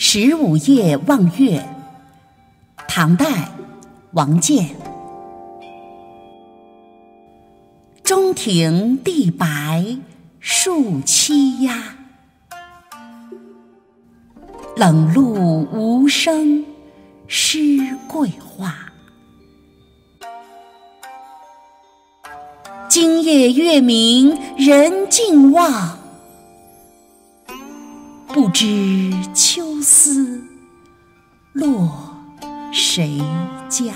十五夜望月，唐代，王建。中庭地白树栖鸦，冷露无声湿桂花。今夜月明人尽望不知秋思落谁家。